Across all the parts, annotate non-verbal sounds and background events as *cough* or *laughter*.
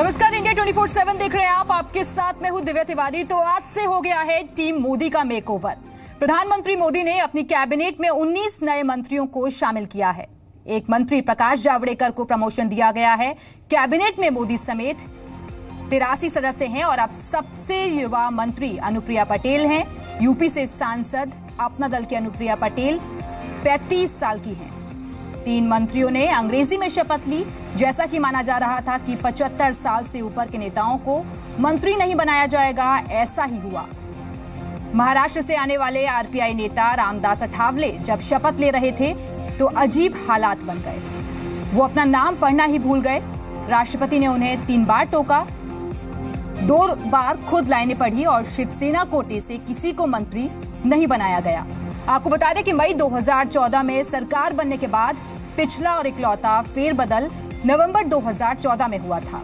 नमस्कार, इंडिया 24/7 देख रहे हैं आप। आपके साथ में हूँ दिव्या तिवारी। तो आज से हो गया है टीम मोदी का मेकओवर। प्रधानमंत्री मोदी ने अपनी कैबिनेट में 19 नए मंत्रियों को शामिल किया है। एक मंत्री, प्रकाश जावड़ेकर, को प्रमोशन दिया गया है। कैबिनेट में मोदी समेत तिरासी सदस्य हैं और अब सबसे युवा मंत्री अनुप्रिया पटेल हैं। यूपी से सांसद, अपना दल की अनुप्रिया पटेल 35 साल की हैं। तीन मंत्रियों ने अंग्रेज़ी में शपथ ली, जैसा कि माना जा रहा था कि 75 साल से ऊपर के नेताओं को मंत्री नहीं बनाया जाएगा, ऐसा ही हुआ। महाराष्ट्र से आने वाले आरपीआई नेता रामदास अठावले जब शपथ ले रहे थे तो अजीब हालात बन गए। वो अपना नाम पढ़ना ही भूल गए। राष्ट्रपति ने उन्हें तीन बार टोका। दो बार खुद लाइनें पढ़ी और शिवसेना कोटे से किसी को मंत्री नहीं बनाया गया। आपको बता दें कि मई 2014 में सरकार बनने के बाद पिछला और इकलौता फेरबदल नवंबर 2014 में हुआ था।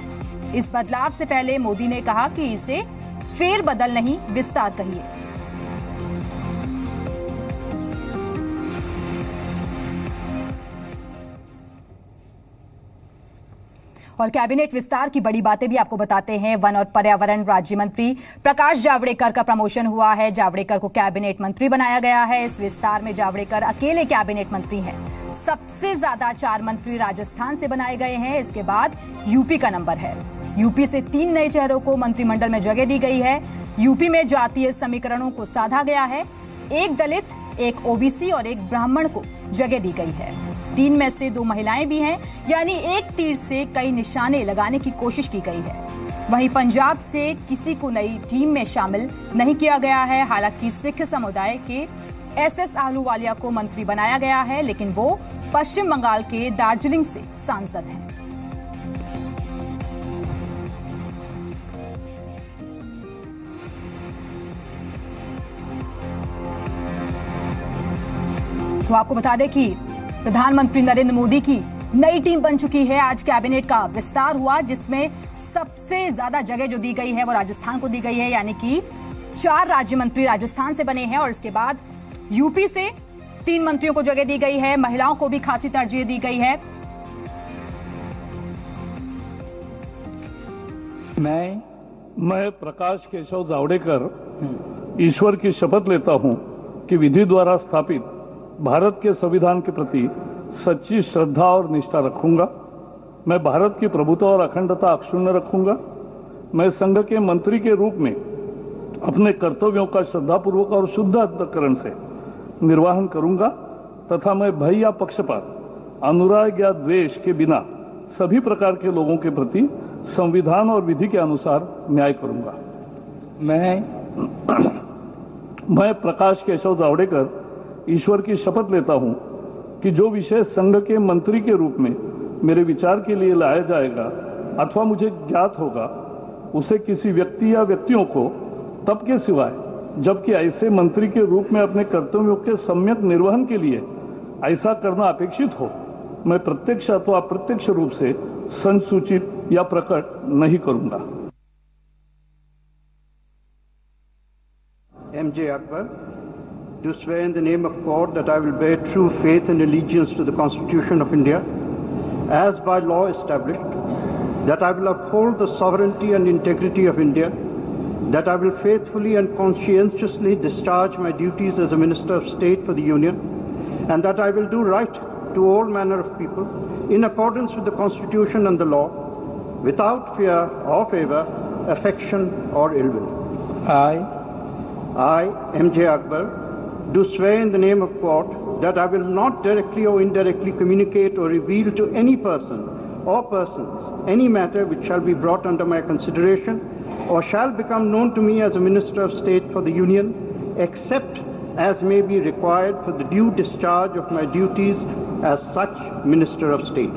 इस बदलाव से पहले मोदी ने कहा कि इसे फेरबदल नहीं, विस्तार कहिए। और कैबिनेट विस्तार की बड़ी बातें भी आपको बताते हैं। वन और पर्यावरण राज्य मंत्री प्रकाश जावड़ेकर का प्रमोशन हुआ है। जावड़ेकर को कैबिनेट मंत्री बनाया गया है। इस विस्तार में जावड़ेकर अकेले कैबिनेट मंत्री हैं। सबसे ज़्यादा चार मंत्री राजस्थान से बनाए गए हैं। इसके बाद यूपी का नंबर है। यूपी से तीन नए चेहरों को मंत्रिमंडल में जगह दी गई है। यूपी में जातीय समीकरणों को साधा गया है। एक दलित, एक ओबीसी और एक ब्राह्मण को जगह दी गई है। तीन में से दो महिलाएँ भी हैं, यानी एक तीर से कई निशाने लगाने की कोशिश की गई है। वहीं पंजाब से किसी को नई टीम में शामिल नहीं किया गया है। हालाँकि सिख समुदाय के एस एस आहलूवालिया को मंत्री बनाया गया है, लेकिन वो पश्चिम बंगाल के दार्जिलिंग से सांसद हैं। तो आपको बता दें कि प्रधानमंत्री नरेंद्र मोदी की नई टीम बन चुकी है। आज कैबिनेट का विस्तार हुआ, जिसमें सबसे ज़्यादा जगह जो दी गई है, वो राजस्थान को दी गई है, यानी कि चार राज्य मंत्री राजस्थान से बने हैं और इसके बाद यूपी से तीन मंत्रियों को जगह दी गई है, महिलाओं को भी खासी तरजीह दी गई है। मैं मैं प्रकाश केशव जावड़ेकर ईश्वर की शपथ लेता हूँ कि विधि द्वारा स्थापित भारत के संविधान के प्रति सच्ची श्रद्धा और निष्ठा रखूँगा। मैं भारत की प्रभुता और अखंडता अक्षुण्ण रखूँगा। मैं संघ के मंत्री के रूप में अपने कर्तव्यों का श्रद्धापूर्वक और शुद्ध अंतकरण से निर्वाहन करूँगा तथा मैं भय या पक्षपात अनुराग या द्वेष के बिना सभी प्रकार के लोगों के प्रति संविधान और विधि के अनुसार न्याय करूँगा। मैं *clears throat* मैं प्रकाश केशव जावड़ेकर ईश्वर की शपथ लेता हूँ कि जो विषय संघ के मंत्री के रूप में मेरे विचार के लिए लाया जाएगा अथवा मुझे ज्ञात होगा उसे किसी व्यक्ति या व्यक्तियों को तब के सिवाय जबकि ऐसे मंत्री के रूप में अपने कर्तव्यों के सम्यक निर्वहन के लिए ऐसा करना अपेक्षित हो, मैं प्रत्यक्ष अथवा अप्रत्यक्ष रूप से संसूचित या प्रकट नहीं करूँगा। MJ Akbar do swear in the name of God that I will bear true faith and allegiance to the Constitution of India as by law established that I will uphold the sovereignty and integrity of India that I will faithfully and conscientiously discharge my duties as a Minister of State for the Union, and that I will do right to all manner of people in accordance with the Constitution and the law, without fear or favor, affection or ill will. I I, M.J. Akbar, do swear in the name of God that I will not directly or indirectly communicate or reveal to any person or persons any matter which shall be brought under my consideration or shall become known to me as a Minister of State for the Union, except as may be required for the due discharge of my duties as such Minister of State.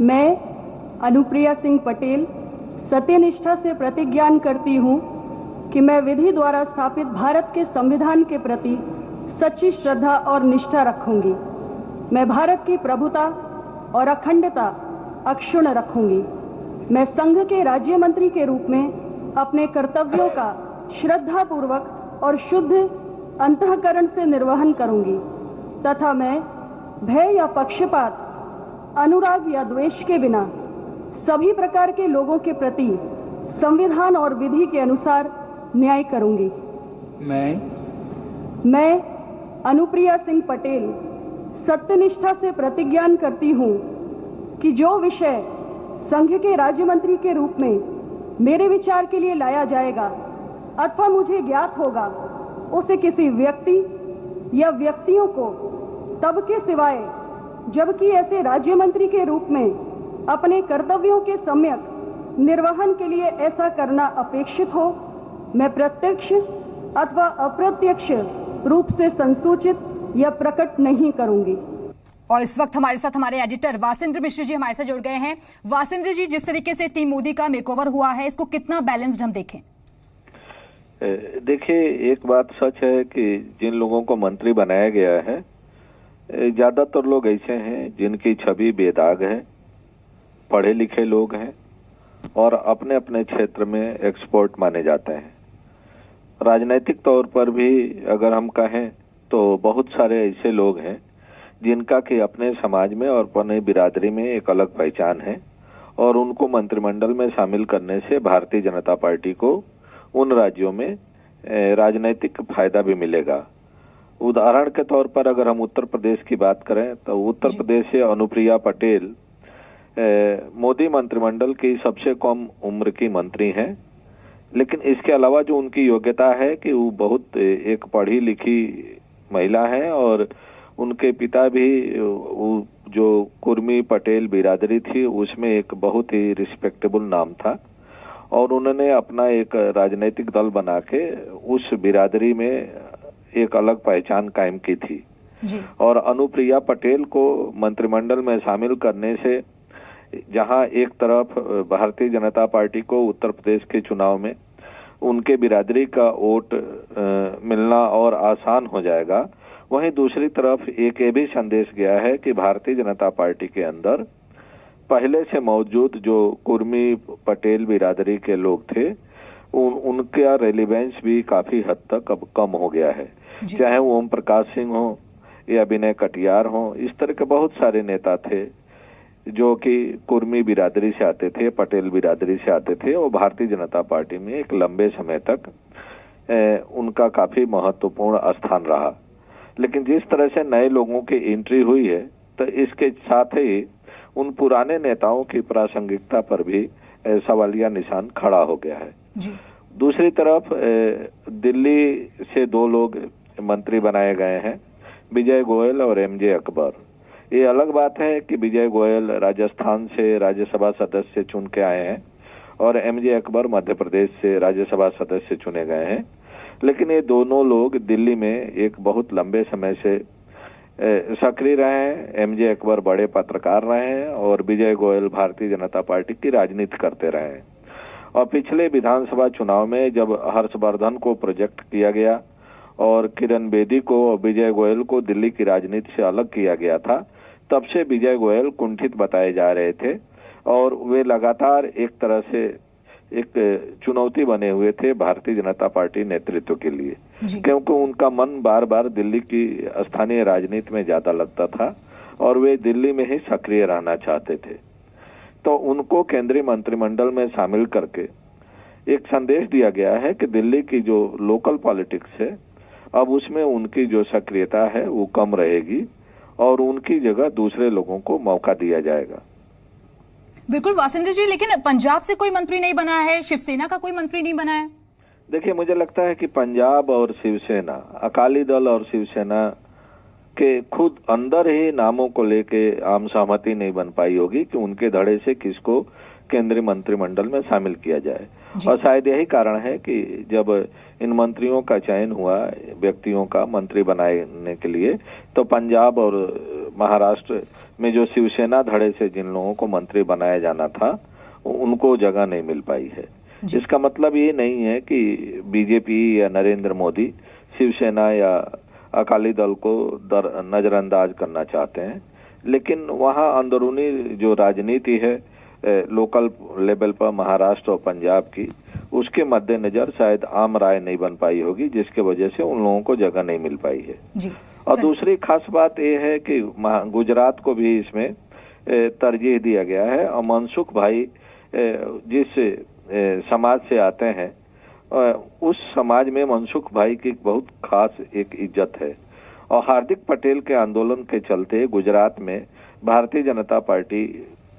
मैं अनुप्रिया सिंह पटेल सत्यनिष्ठा से प्रतिज्ञान करती हूँ कि मैं विधि द्वारा स्थापित भारत के संविधान के प्रति सच्ची श्रद्धा और निष्ठा रखूँगी मैं भारत की प्रभुता और अखंडता अक्षुण रखूँगी। मैं संघ के राज्य मंत्री के रूप में अपने कर्तव्यों का श्रद्धा पूर्वक और शुद्ध अंतकरण से निर्वहन करूँगी तथा मैं भय या पक्षपात अनुराग या द्वेष के बिना सभी प्रकार के लोगों के प्रति संविधान और विधि के अनुसार न्याय करूँगी। मैं? मैं अनुप्रिया सिंह पटेल सत्यनिष्ठा से प्रतिज्ञान करती हूँ कि जो विषय संघ के राज्य मंत्री के रूप में मेरे विचार के लिए लाया जाएगा अथवा मुझे ज्ञात होगा, उसे किसी व्यक्ति या व्यक्तियों को तब के सिवाय जबकि ऐसे राज्य मंत्री के रूप में अपने कर्तव्यों के सम्यक निर्वहन के लिए ऐसा करना अपेक्षित हो, मैं प्रत्यक्ष अथवा अप्रत्यक्ष रूप से संसूचित या प्रकट नहीं करूँगी। और इस वक्त हमारे साथ हमारे एडिटर वासिंद्र मिश्र जी हमारे साथ जुड़ गए हैं। वासिंद्र जी, जिस तरीके से टीम मोदी का मेकओवर हुआ है, इसको कितना बैलेंस्ड हम देखें? देखिए, एक बात सच है कि जिन लोगों को मंत्री बनाया गया है ज़्यादातर लोग ऐसे हैं जिनकी छवि बेदाग है पढ़े लिखे लोग हैं और अपने अपने क्षेत्र में एक्सपर्ट माने जाते हैं। राजनीतिक तौर पर भी अगर हम कहें तो बहुत सारे ऐसे लोग हैं जिनका कि अपने समाज में और अपने बिरादरी में एक अलग पहचान है और उनको मंत्रिमंडल में शामिल करने से भारतीय जनता पार्टी को उन राज्यों में राजनीतिक फ़ायदा भी मिलेगा। उदाहरण के तौर पर अगर हम उत्तर प्रदेश की बात करें तो उत्तर प्रदेश से अनुप्रिया पटेल मोदी मंत्रिमंडल की सबसे कम उम्र की मंत्री हैं। लेकिन इसके अलावा जो उनकी योग्यता है कि वो बहुत एक पढ़ी लिखी महिला है और उनके पिता भी जो कुर्मी पटेल बिरादरी थी उसमें एक बहुत ही रिस्पेक्टेबल नाम था और उन्होंने अपना एक राजनीतिक दल बना के उस बिरादरी में एक अलग पहचान कायम की थी जी। और अनुप्रिया पटेल को मंत्रिमंडल में शामिल करने से जहाँ एक तरफ़ भारतीय जनता पार्टी को उत्तर प्रदेश के चुनाव में उनके बिरादरी का वोट मिलना और आसान हो जाएगा वहीं दूसरी तरफ़ एक ये भी संदेश गया है कि भारतीय जनता पार्टी के अंदर पहले से मौजूद जो कुर्मी पटेल बिरादरी के लोग थे उन, उनका रेलिवेंस भी काफ़ी हद तक अब कम हो गया है। चाहे वो ओम प्रकाश सिंह हो या विनय कटियार हो इस तरह के बहुत सारे नेता थे जो कि कुर्मी बिरादरी से आते थे पटेल बिरादरी से आते थे और भारतीय जनता पार्टी में एक लंबे समय तक ए, उनका काफ़ी महत्वपूर्ण स्थान रहा। लेकिन जिस तरह से नए लोगों की एंट्री हुई है तो इसके साथ ही उन पुराने नेताओं की प्रासंगिकता पर भी सवालिया निशान खड़ा हो गया है। जी। दूसरी तरफ़ दिल्ली से दो लोग मंत्री बनाए गए हैं विजय गोयल और एमजे अकबर ये अलग बात है कि विजय गोयल राजस्थान से राज्यसभा सदस्य चुन के आए हैं और एमजे अकबर मध्य प्रदेश से राज्यसभा सदस्य चुने गए हैं। लेकिन ये दोनों लोग दिल्ली में एक बहुत लंबे समय से सक्रिय रहे हैं। एमजे अकबर बड़े पत्रकार रहे हैं और विजय गोयल भारतीय जनता पार्टी की राजनीति करते रहे हैं। और पिछले विधानसभा चुनाव में जब हर्षवर्धन को प्रोजेक्ट किया गया और किरण बेदी को और विजय गोयल को दिल्ली की राजनीति से अलग किया गया था, तब से विजय गोयल कुंठित बताए जा रहे थे और वे लगातार एक तरह से एक चुनौती बने हुए थे भारतीय जनता पार्टी नेतृत्व के लिए। क्योंकि उनका मन बार बार दिल्ली की स्थानीय राजनीति में ज़्यादा लगता था और वे दिल्ली में ही सक्रिय रहना चाहते थे। तो उनको केंद्रीय मंत्रिमंडल में शामिल करके एक संदेश दिया गया है कि दिल्ली की जो लोकल पॉलिटिक्स है अब उसमें उनकी जो सक्रियता है वो कम रहेगी और उनकी जगह दूसरे लोगों को मौका दिया जाएगा। बिल्कुल वासिंदर जी, लेकिन पंजाब से कोई मंत्री नहीं बना है, शिवसेना का कोई मंत्री नहीं बना है? देखिए, मुझे लगता है कि पंजाब और शिवसेना, अकाली दल और शिवसेना के खुद अंदर ही नामों को लेके आम सहमति नहीं बन पाई होगी कि उनके धड़े से किसको केंद्रीय मंत्रिमंडल में शामिल किया जाए। और शायद यही कारण है कि जब इन मंत्रियों का चयन हुआ व्यक्तियों का मंत्री बनाने के लिए तो पंजाब और महाराष्ट्र में जो शिवसेना धड़े से जिन लोगों को मंत्री बनाया जाना था उनको जगह नहीं मिल पाई है। इसका मतलब ये नहीं है कि बीजेपी या नरेंद्र मोदी शिवसेना या अकाली दल को नजरअंदाज करना चाहते हैं लेकिन वहाँ अंदरूनी जो राजनीति है लोकल लेवल पर महाराष्ट्र और पंजाब की उसके मद्देनजर शायद आम राय नहीं बन पाई होगी जिसके वजह से उन लोगों को जगह नहीं मिल पाई है। जी। और दूसरी खास बात यह है कि गुजरात को भी इसमें तरजीह दिया गया है और मनसुख भाई जिस समाज से आते हैं उस समाज में मनसुख भाई की बहुत खास एक इज़्ज़त है। और हार्दिक पटेल के आंदोलन के चलते गुजरात में भारतीय जनता पार्टी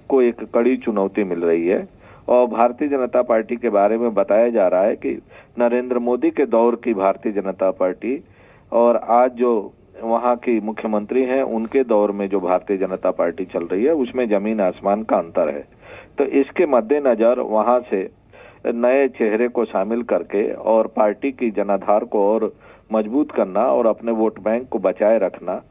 को एक कड़ी चुनौती मिल रही है। और भारतीय जनता पार्टी के बारे में बताया जा रहा है कि नरेंद्र मोदी के दौर की भारतीय जनता पार्टी और आज जो वहाँ की मुख्यमंत्री हैं, उनके दौर में जो भारतीय जनता पार्टी चल रही है, उसमें ज़मीन आसमान का अंतर है। तो इसके मद्देनजर वहाँ से नए चेहरे को शामिल करके और पार्टी की जनाधार को और मज़बूत करना और अपने वोट बैंक को बचाए रखना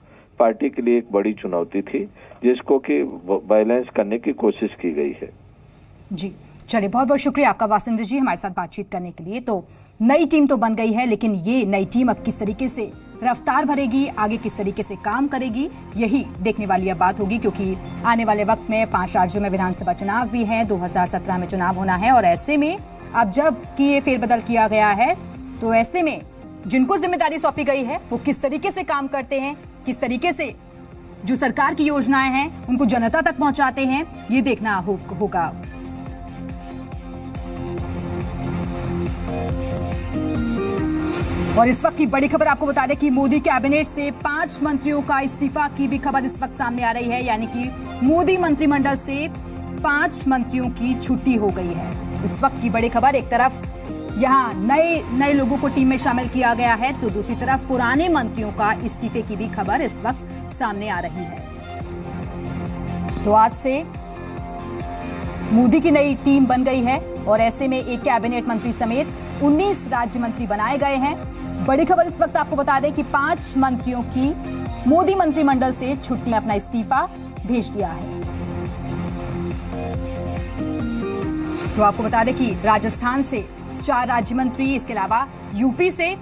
पार्टी के लिए एक बड़ी चुनौती थी, जिसको कि बैलेंस करने की कोशिश की गई है। जी, चलिए, बहुत बहुत शुक्रिया आपका, वासिंद्र जी, हमारे साथ बातचीत करने के लिए। तो नई टीम तो बन गई है, लेकिन ये नई टीम अब किस तरीके से रफ्तार भरेगी, आगे किस तरीके से काम करेगी, यही देखने वाली अब बात होगी, क्योंकि आने वाले वक्त में पाँच राज्यों में विधानसभा चुनाव भी है 2017 में चुनाव होना है, और ऐसे में अब जब कि ये फेरबदल किया गया है तो ऐसे में जिनको ज़िम्मेदारी सौंपी गई है वो किस तरीके से काम करते हैं किस तरीके से जो सरकार की योजनाएँ हैं उनको जनता तक पहुंचाते हैं ये देखना हो, होगा। और इस वक्त की बड़ी खबर आपको बता दें कि मोदी कैबिनेट से पाँच मंत्रियों का इस्तीफा की भी खबर इस वक्त सामने आ रही है यानी कि मोदी मंत्रिमंडल से पाँच मंत्रियों की छुट्टी हो गई है। इस वक्त की बड़ी खबर एक तरफ़ यहाँ नए नए लोगों को टीम में शामिल किया गया है तो दूसरी तरफ़ पुराने मंत्रियों का इस्तीफे की भी खबर इस वक्त सामने आ रही है। तो आज से मोदी की नई टीम बन गई है और ऐसे में एक कैबिनेट मंत्री समेत 19 राज्य मंत्री बनाए गए हैं। बड़ी खबर इस वक्त आपको बता दें कि पाँच मंत्रियों की मोदी मंत्रिमंडल से छुट्टी अपना इस्तीफा भेज दिया है। तो आपको बता दें कि राजस्थान से चार राज्य मंत्री, इसके अलावा यूपी से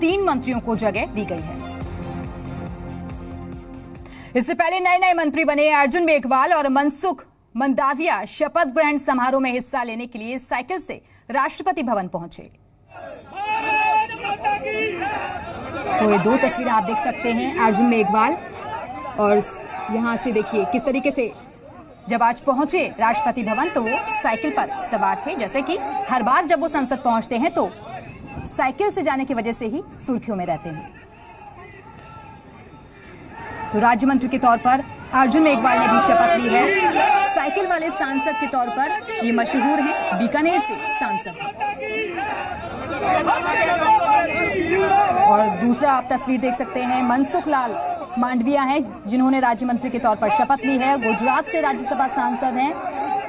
तीन मंत्रियों को जगह दी गई है। इससे पहले नए नए मंत्री बने अर्जुन मेघवाल और मनसुख मंदाविया शपथ ग्रहण समारोह में हिस्सा लेने के लिए साइकिल से राष्ट्रपति भवन पहुँचे। तो ये दो तस्वीरें आप देख सकते हैं, अर्जुन मेघवाल और यहाँ से देखिए, किस तरीके से जब आज पहुँचे राष्ट्रपति भवन तो वो साइकिल पर सवार थे। जैसे कि हर बार जब वो संसद पहुँचते हैं तो साइकिल से जाने की वजह से ही सुर्खियों में रहते हैं। तो राज्य मंत्री के तौर पर अर्जुन मेघवाल ने भी शपथ ली है। साइकिल वाले सांसद के तौर पर ये मशहूर हैं, बीकानेर से सांसद। और दूसरा आप तस्वीर देख सकते हैं, मनसुख लाल। मांडविया हैं, जिन्होंने राज्य मंत्री के तौर पर शपथ ली है। गुजरात से राज्यसभा सांसद हैं।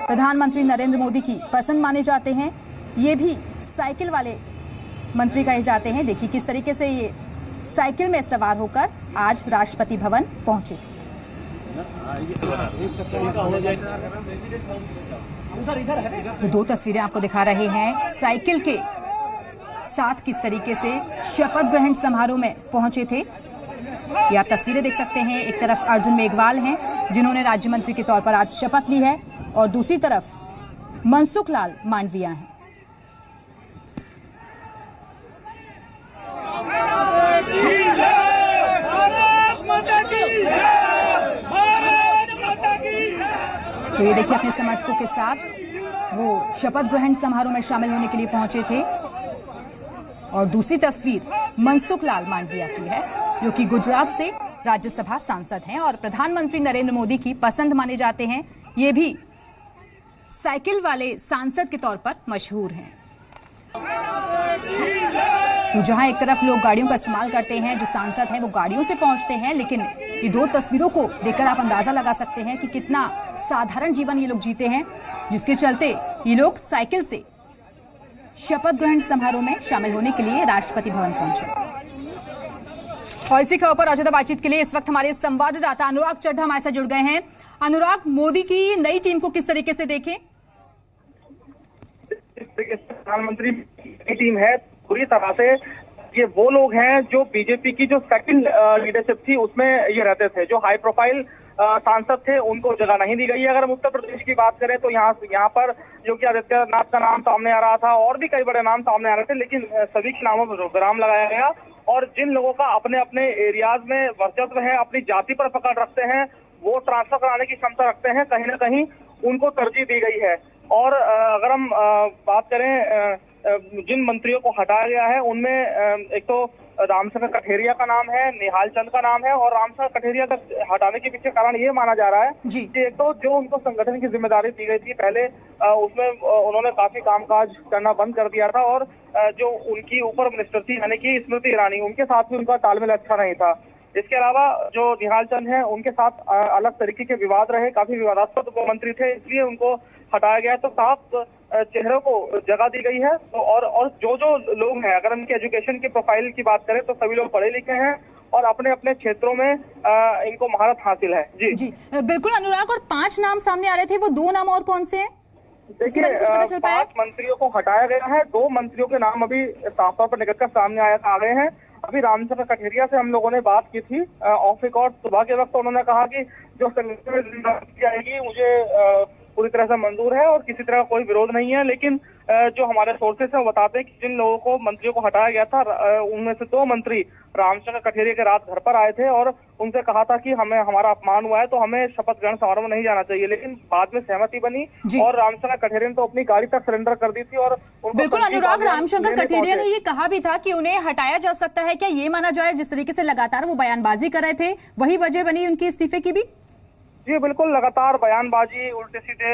प्रधानमंत्री नरेंद्र मोदी की पसंद माने जाते हैं। ये भी साइकिल वाले मंत्री कहे जाते हैं। देखिए किस तरीके से ये साइकिल में सवार होकर आज राष्ट्रपति भवन पहुँचे थे। तो दो तस्वीरें आपको दिखा रहे हैं। साइकिल के साथ किस तरीके से शपथ ग्रहण समारोह में पहुँचे थे। ये आप तस्वीरें देख सकते हैं। एक तरफ़ अर्जुन मेघवाल हैं, जिन्होंने राज्य मंत्री के तौर पर आज शपथ ली है, और दूसरी तरफ़ मनसुख लाल मांडविया हैं। तो ये देखिए अपने समर्थकों के साथ, वो शपथ ग्रहण समारोह में शामिल होने के लिए पहुँचे थे। और दूसरी तस्वीर मनसुख लाल मांडविया की है। जो कि गुजरात से राज्यसभा सांसद हैं और प्रधानमंत्री नरेंद्र मोदी की पसंद माने जाते हैं, ये भी साइकिल वाले सांसद के तौर पर मशहूर हैं। तो जहाँ एक तरफ़ लोग गाड़ियों का इस्तेमाल करते हैं, जो सांसद हैं, वो गाड़ियों से पहुँचते हैं, लेकिन ये दो तस्वीरों को देखकर आप अंदाज़ा लगा सकते हैं कि कितना साधारण जीवन ये लोग जीते हैं, जिसके चलते ये लोग साइकिल से शपथ ग्रहण समारोह में शामिल होने के लिए राष्ट्रपति भवन पहुँचे। और इसी खबर पर औजदा बातचीत के लिए इस वक्त हमारे संवाददाता अनुराग चड्ढा हमारे साथ जुड़ गए हैं। अनुराग, मोदी की नई टीम को किस तरीके से देखें? प्रधानमंत्री टीम है, पूरी तरह से ये वो लोग हैं जो बीजेपी की जो सेकंड लीडरशिप थी, उसमें ये रहते थे, जो हाई प्रोफ़ाइल सांसद थे, उनको जगह नहीं दी गई। अगर हम उत्तर प्रदेश की बात करें तो यहाँ यहाँ पर योगी आदित्यनाथ का नाम सामने आ रहा था, और भी कई बड़े नाम सामने आ रहे थे, लेकिन सभी के नामों पर विराम लगाया गया। और जिन लोगों का अपने अपने एरियाज़ में वर्चस्व है, अपनी जाति पर पकड़ रखते हैं, वो ट्रांसफ़र कराने की क्षमता रखते हैं, कहीं ना कहीं उनको तरजीह दी गई है। और अगर हम बात करें जिन मंत्रियों को हटाया गया है, उनमें एक तो रामशंकर कठेरिया का नाम है निहाल चंद का नाम है और रामशंकर कठेरिया का हटाने के पीछे कारण ये माना जा रहा है। कि एक तो जो उनको संगठन की ज़िम्मेदारी दी गई थी पहले उसमें उन्होंने काफ़ी कामकाज करना बंद कर दिया था और जो उनकी ऊपर मिनिस्टर थी यानी कि स्मृति ईरानी उनके साथ भी उनका तालमेल अच्छा नहीं था इसके अलावा जो निहाल चंद है उनके साथ अलग तरीके के विवाद रहे काफ़ी विवादास्पद मंत्री थे इसलिए उनको हटाया गया तो अ, चेहरों को जगह दी गई है। तो और और जो जो लोग हैं अगर उनकी एजुकेशन की प्रोफ़ाइल की बात करें तो सभी लोग पढ़े लिखे हैं और अपने अपने क्षेत्रों में अ, इनको महारत हासिल है। जी। जी बिल्कुल अनुराग और पाँच नाम सामने आ रहे थे वो दो नाम और कौन से हैं? देखिए पाँच मंत्रियों को हटाया गया है दो मंत्रियों के नाम अभी साफ़ तौर पर निकल कर सामने आया आ गए हैं। अभी रामचंद्र कठेरिया से हम लोगों ने बात की थी ऑफ़ रिकॉर्ड। सुबह के वक्त उन्होंने कहा कि जो संगठन में ज़िम्मेदारी दी जाएगी मुझे पूरी तरह से मंजूर है और किसी तरह का कोई विरोध नहीं है। लेकिन जो हमारे सोर्सेस हैं वो बताते हैं कि जिन लोगों को मंत्रियों को हटाया गया था उनमें से दो मंत्री रामचंद्र कठेरिया के रात घर पर आए थे और उनसे कहा था कि हमें हमारा अपमान हुआ है तो हमें शपथ ग्रहण समारोह में नहीं जाना चाहिए। लेकिन बाद में सहमति बनी और रामचंद्र कठेरिया ने तो अपनी गाड़ी तक सरेंडर कर दी थी और बिल्कुल अनुराग रामशंकर कठेरिया ने। ये कहा भी था कि उन्हें हटाया जा सकता है। क्या ये माना जाए जिस तरीके से लगातार वो बयानबाजी कर रहे थे वही वजह बनी उनके इस्तीफे की भी? जी बिल्कुल लगातार बयानबाजी उल्टे सीधे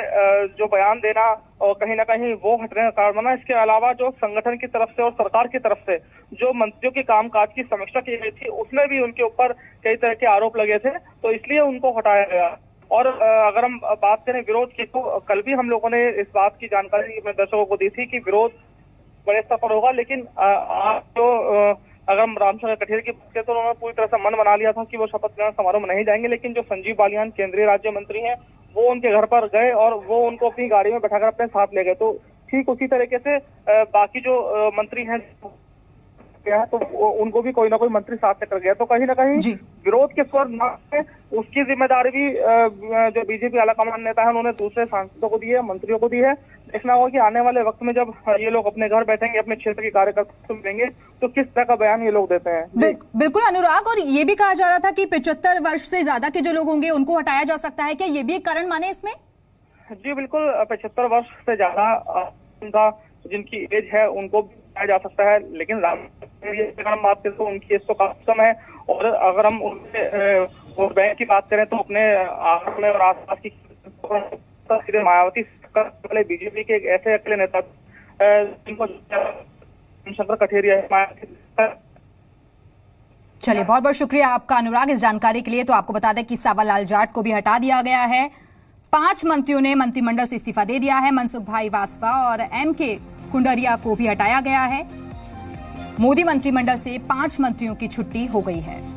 जो बयान देना और कहीं ना कहीं वो हटने का कारण बना। इसके अलावा जो संगठन की तरफ़ से और सरकार की तरफ़ से जो मंत्रियों के कामकाज की समीक्षा की गई थी उसमें भी उनके ऊपर कई तरह के आरोप लगे थे तो इसलिए उनको हटाया गया। और अगर हम बात करें विरोध की तो कल भी हम लोगों ने इस बात की जानकारी दर्शकों को दी थी कि विरोध बड़े स्तर पर होगा लेकिन आज जो अ, अगर हम रामचंद्र कठेर की बात करें तो उन्होंने पूरी तरह से मन बना लिया था कि वो शपथ ग्रहण समारोह में नहीं जाएँगे, लेकिन जो संजीव बालियान केंद्रीय राज्य मंत्री हैं, वो उनके घर पर गए और वो उनको अपनी गाड़ी में बैठाकर अपने साथ ले गए। तो ठीक उसी तरीके से बाकी जो मंत्री हैं गया है तो उनको भी कोई ना कोई मंत्री साथ लेकर गया। तो कहीं ना कहीं विरोध के स्वर न उसकी ज़िम्मेदारी भी जो बीजेपी आलाकमान नेता है उन्होंने दूसरे सांसदों को दी है मंत्रियों को दी है। देखना होगा कि आने वाले वक्त में जब ये लोग अपने घर बैठेंगे अपने क्षेत्र के कार्यकर्ता मिलेंगे तो किस तरह का बयान ये लोग देते हैं? बिल, बिल्कुल अनुराग और ये भी कहा जा रहा था कि पिछहत्तर वर्ष से ज़्यादा के जो लोग होंगे उनको हटाया जा सकता है क्या? ये भी एक कारण माने इसमें? जी बिल्कुल पचहत्तर वर्ष से ज़्यादा उनका जिनकी एज है उनको बताया जा सकता है, लेकिन अगर हम बात करें तो उनकी एज तो काफ़ी कम है, और अगर हम उनके वोट बैंक की बात करें तो अपने आस में और आसपास की सीधे मायावती बीजेपी के ऐसे अकेले नेता जिनको शंकर कठेरिया चलिए, बहुत बहुत शुक्रिया आपका अनुराग इस जानकारी के लिए। तो आपको बता दें कि सावालाल जाट को भी हटा दिया गया है। पाँच मंत्रियों ने मंत्रिमंडल से इस्तीफा दे दिया है, मनसुख भाई वासवा और एम के कुंडरिया को भी हटाया गया है। मोदी मंत्रिमंडल से पाँच मंत्रियों की छुट्टी हो गई है।